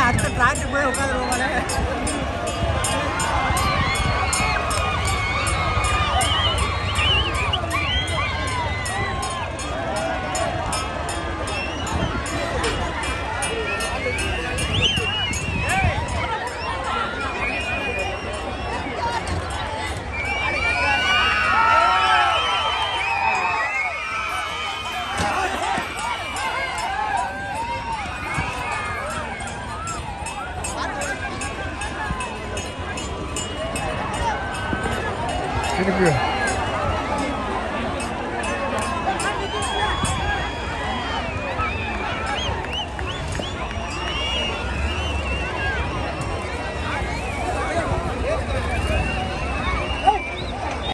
அடுத்த டிராக்டர் போய் உட்காந்துருவாங்க 这个是